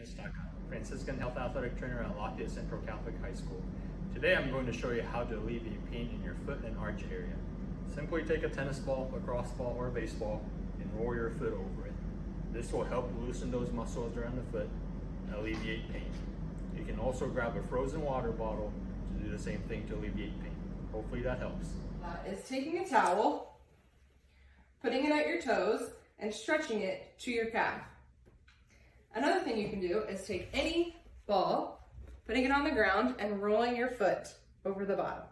Fitness.com, Franciscan Health Athletic Trainer at Lafayette Central Catholic High School. Today I'm going to show you how to alleviate pain in your foot and arch area. Simply take a tennis ball, lacrosse ball, or a baseball and roll your foot over it. This will help loosen those muscles around the foot and alleviate pain. You can also grab a frozen water bottle to do the same thing to alleviate pain. Hopefully that helps. Uh, is taking a towel, putting it at your toes, and stretching it to your calf. Thing you can do is take any ball, putting it on the ground, and rolling your foot over the bottom.